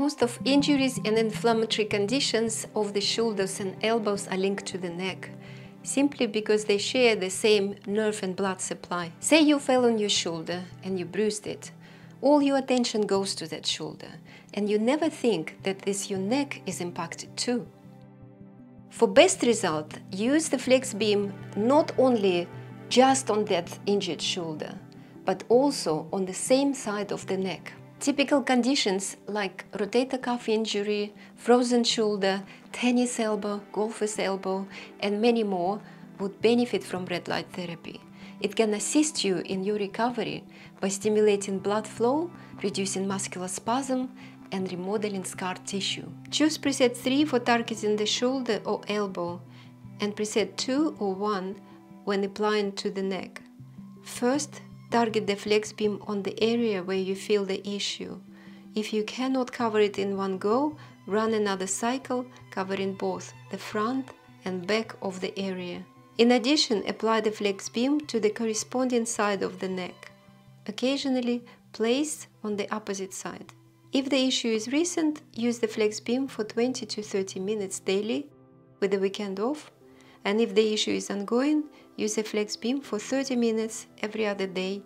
Most of injuries and inflammatory conditions of the shoulders and elbows are linked to the neck, simply because they share the same nerve and blood supply. Say you fell on your shoulder and you bruised it. All your attention goes to that shoulder, and you never think that this your neck is impacted too. For best result, use the FlexBeam not only just on that injured shoulder, but also on the same side of the neck. Typical conditions like rotator cuff injury, frozen shoulder, tennis elbow, golfer's elbow, and many more would benefit from red light therapy. It can assist you in your recovery by stimulating blood flow, reducing muscular spasm, and remodeling scar tissue. Choose preset 3 for targeting the shoulder or elbow, and preset 2 or 1 when applying to the neck. First, Target the FlexBeam on the area where you feel the issue. If you cannot cover it in one go, run another cycle covering both the front and back of the area. In addition, apply the FlexBeam to the corresponding side of the neck. Occasionally, place on the opposite side. If the issue is recent, use the FlexBeam for 20 to 30 minutes daily with the weekend off and if the issue is ongoing, use a FlexBeam for 30 minutes every other day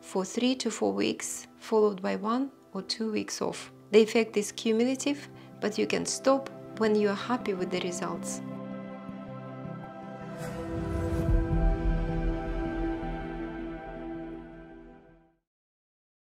for 3 to 4 weeks, followed by 1 or 2 weeks off. The effect is cumulative, but you can stop when you are happy with the results.